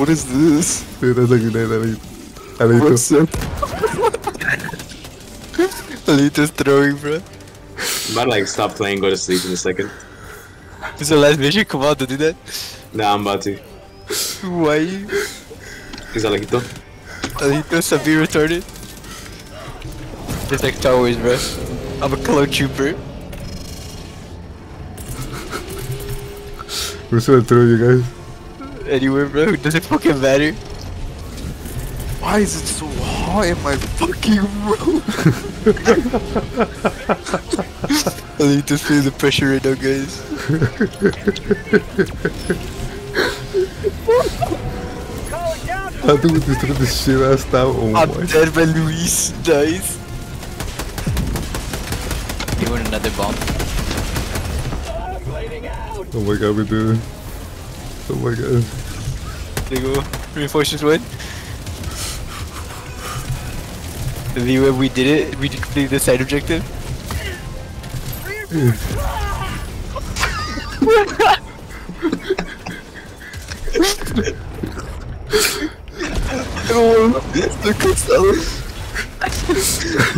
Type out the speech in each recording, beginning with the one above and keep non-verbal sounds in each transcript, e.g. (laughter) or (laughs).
What is this? Dude, that's a good night, Alito. Alito. What's up? (laughs) Alito's throwing, bro. I'm about to like stop playing, go to sleep in a second. It's the last mission. Come on, to do that. Nah, I'm about to. Why you? Cause I like it though. Alito's severe retarded. Just like Star Wars, bro. I'm a clone trooper. Where's gonna throw you guys? Anywhere, bro. (laughs) Does it fucking matter? Why is it so hot in my fucking room? (laughs) I need to feel the pressure right now, guys. I think we just threw this shit ass down. Oh I'm my. dead by Luis. Nice. You want another bomb? Oh my god, we did it. Oh my god. There you go. Reinforcements win. The way we did it, we did complete the side objective. oh, (laughs) (laughs) the Costello.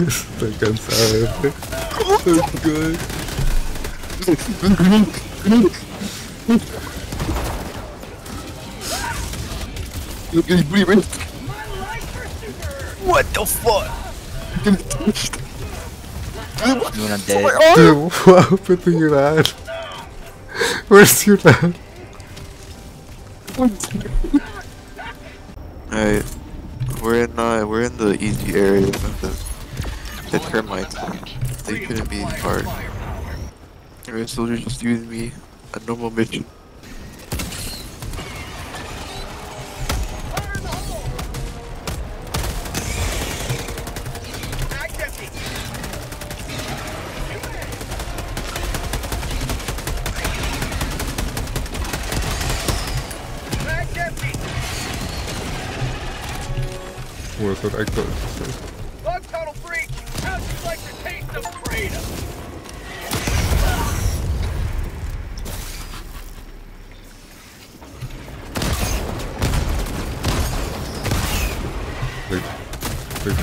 Estoy cansado. Oh god. Look at me breathing. What the fuck? You wanna dead? Dude, what happened to your lad? Where's your lad? Alright, we're in uh, we're in the easy area of the the termites. They couldn't be hard. Alright, soldiers just using me a normal mission. Where's that actor? Log tunnel breach! How'd you like to taste of freedom? Wait. Wait.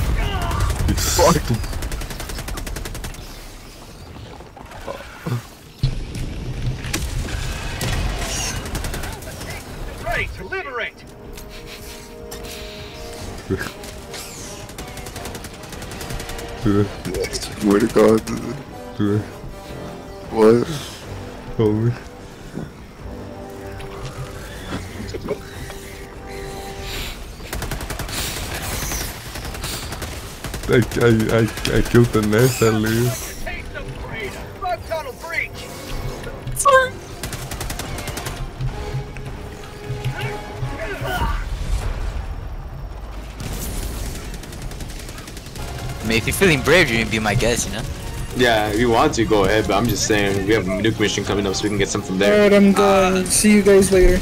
You (laughs) stupid. Ready to liberate! (laughs) Do it. Swear to God. Do it. What? Me. I, I, I, I killed the nest at least. Mean, if you're feeling brave, you can be my guest, you know? Yeah, if you want to, go ahead, but I'm just saying, we have a nuke mission coming up so we can get some from there. Alright, I'm going. Ah. See you guys later.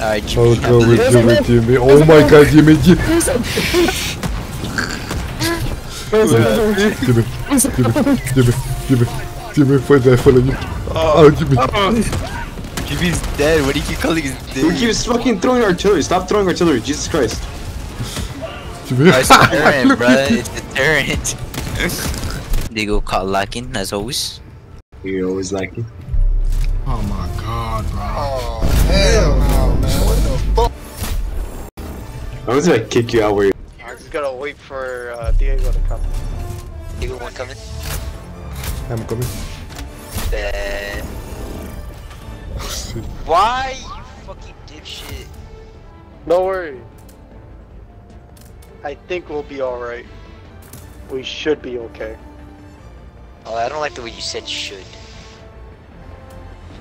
Alright, I'll Jimmy, I go with believe- Jimmy, Jimmy. Oh my god, Jimmy, Jimmy. Jimmy, Jimmy, Jimmy, Jimmy, Jimmy, fue de, fue de. Oh, Jimmy. Jimmy's oh. dead. What do you keep calling his Who dead? keeps fucking throwing artillery? Stop throwing artillery, Jesus Christ. Jimmy. Oh, (laughs) it's a turret, bro. It's a turret. they go caught lacking, as always. You're always lucky. Oh my god, bro. Hell no, man. What the fuck? I was gonna kick you out where you I just gotta wait for uh, Diego to come. You got one coming? I'm coming. Then... Oh. (laughs) Why, you fucking dipshit? No worry. I think we'll be alright. We should be okay. Oh, I don't like the way you said should.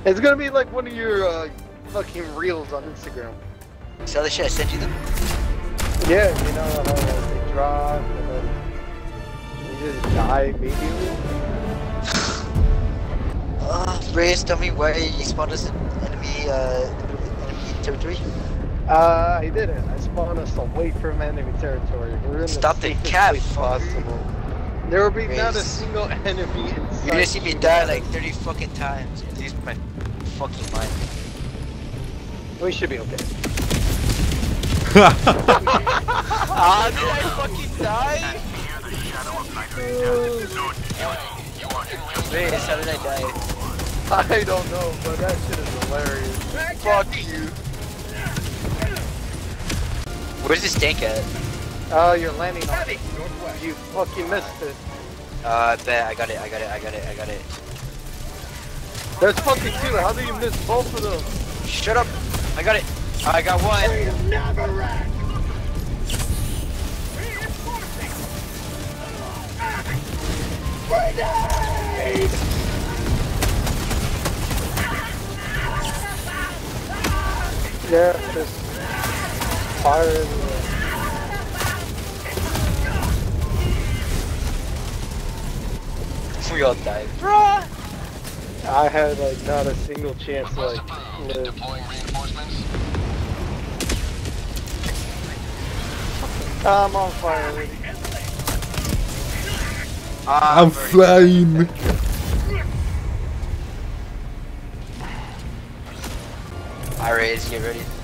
It's gonna be like one of your uh, fucking reels on Instagram. All the shit I sent you them? Yeah, you know how like, they drop and then you just die immediately. Oh, (laughs) Reyes, tell me why you spawned us in enemy, uh, enemy territory? Uh, I didn't. I spawned us away from enemy territory. We're in Stop the the safest cap, place fucker. possible. There will be not a single enemy inside. You're gonna see me die like 30 fucking times. Lose my fucking mind. We should be okay. (laughs) Ah, did I fucking die? Wait, how did I die? I don't know, but that shit is hilarious. Fuck you. Where's this tank at? Oh, you're landing on it. You fucking missed it. Uh, I bet I got it, I got it, I got it, I got it. There's fucking two. How do you miss both of them? Shut up! I got it! I got one! Yeah, just fire everywhere. We all died. Bruh! I had like not a single chance to like live. reinforcements I'm on fire already. Ah, I'm flying. Alright, get ready.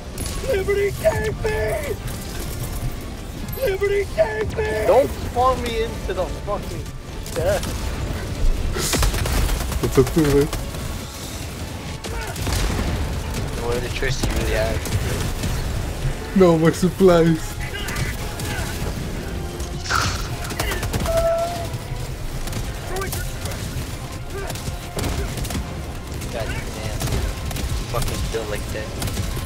Don't spawn me into the fucking death. What's up, man? What are the choices you really have? No, my supplies. God damn. Fucking built like that.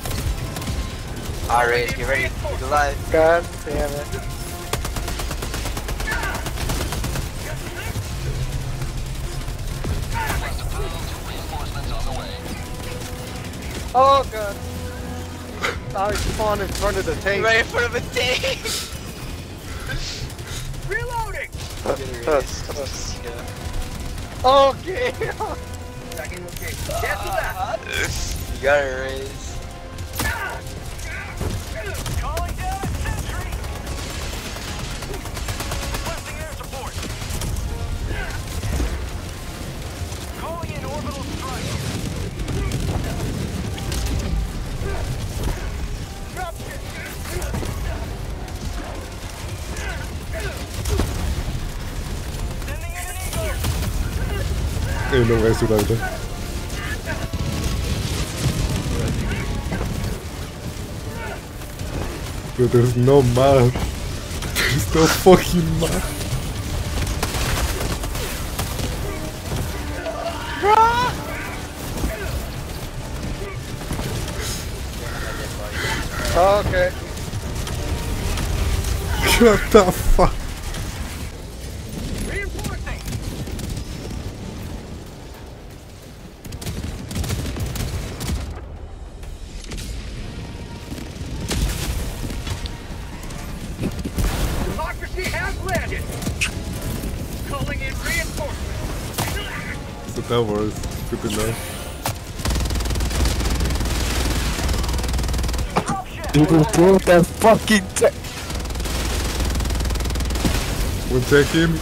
Alright, get ready. Get alive. God damn it. Oh god. I spawned in front of the tank. Right in front of a tank! Reloading. (laughs) okay. Second location. Get to that. (laughs) you got it, Raze. Ayun lang guys, wala na. But there's no map. There's no fucking map. Okay. What the fuck? Calling in reinforcements. That was good enough. Drop ship. People broke that fucking tank. One second.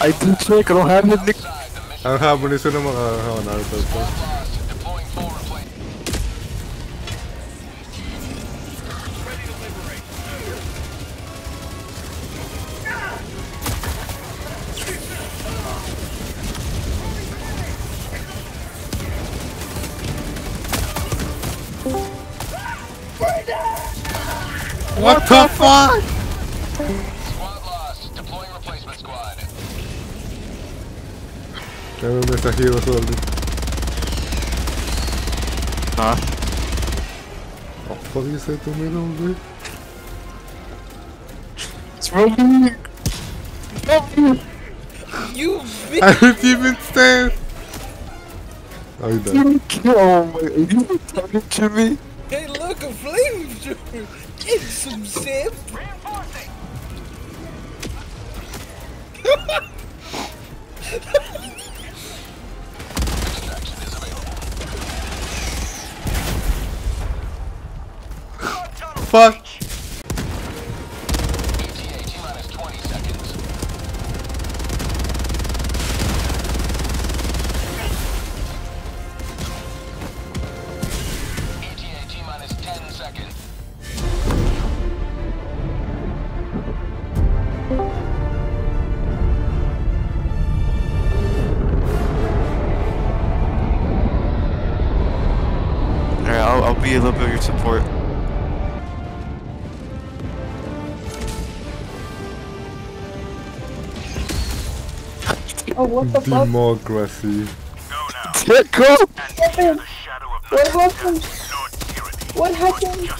I did check, I don't have it. Nick. Ang haba nito ng mga oh, Naruto to. What the fuck? Squad lost. Deploying replacement squad. May mensahero soldi. Huh? Oh, fuck you said to me, hombre? It's rolling. You (laughs) I didn't even stand. Oh, you died. Oh my, are you talking to me? Hey, look, a flamethrower! Get some! Reinforcing. Fuck. I'll, I'll be a little bit of your support. Oh, what the fuck? Democracy. Yeah, go! happened? (laughs) What happened? What happened?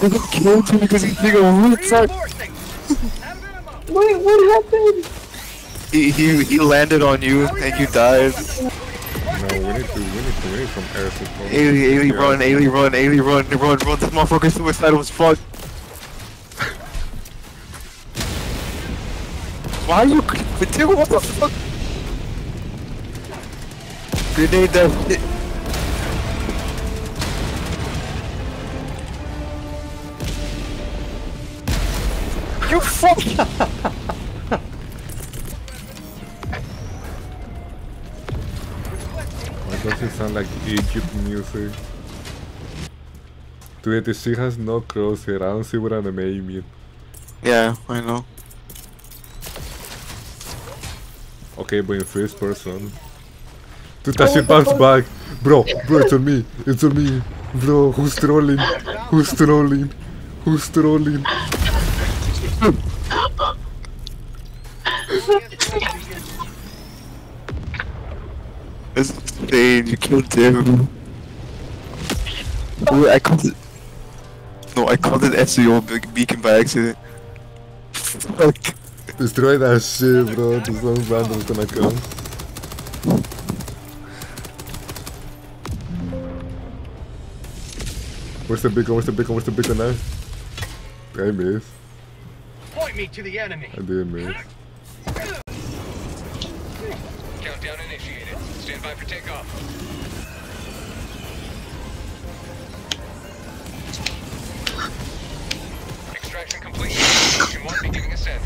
They killed you because he's being a retard. Reinforcing. Out. Wait, what happened? He, he, he landed on you and you died. We need to, we need to, we need some air support. Ailey, Ailey, run, Ailey, run, Ailey, run, run, run. This motherfucker suicidal as fuck. (laughs) Why are you creeping too? What the fuck? Grenade that shit. You fuck! (laughs) sound like Egypt music? Dude, this shit has no crosshair. I don't see what anime you mean. Yeah, I know. Okay, but in first person. Dude, that shit bounced back. Bro, bro, it's on me. It's on me. Bro, who's trolling? Who's trolling? Who's trolling? (laughs) That's insane. You killed him. Wait, I called it. No, I called it SOS be- beacon by accident. Fuck. Destroy that shit, bro. There's some random's gonna come. Where's the big one? Where's the big one? Where's the big one now? I missed. Point me to the enemy. I did miss. Stand by for takeoff. Extraction complete. Mission 1 beginning ascent.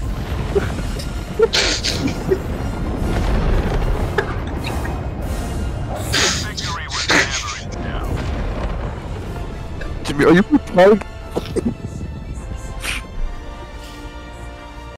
Jimmy, are you retarded?